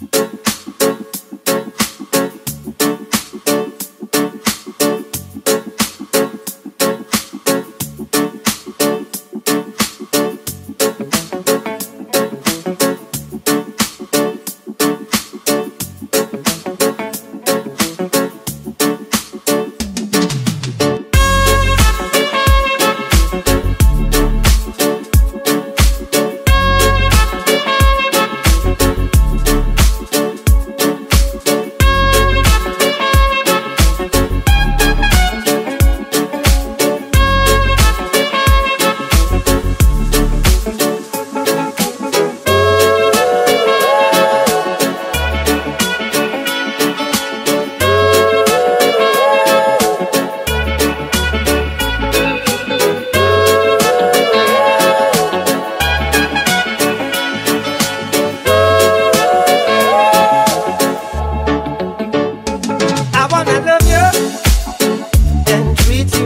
Thank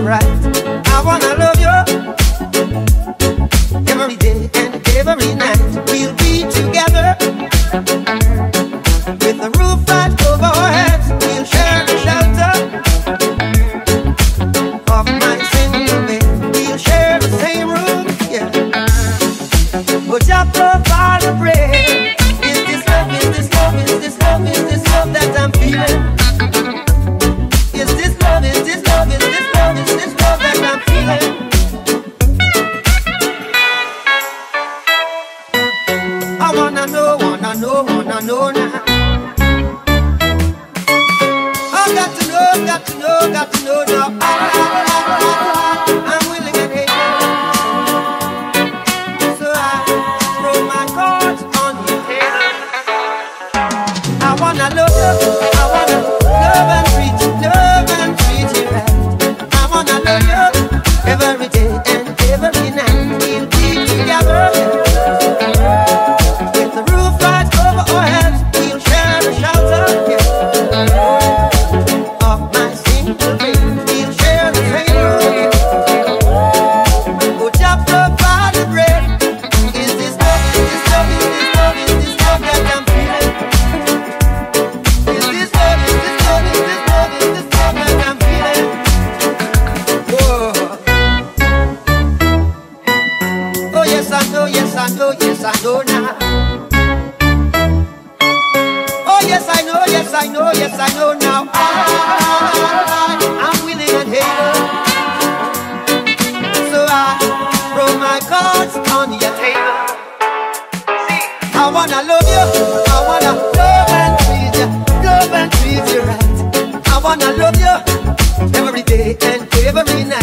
right. no no up. I know, yes, I know now. Oh, yes, I know, yes, I know, yes, I know now. I, I'm willing and able. So I throw my cards on your table. I wanna love you, I wanna love and treat you, love and treat you right. I wanna love you every day and every night.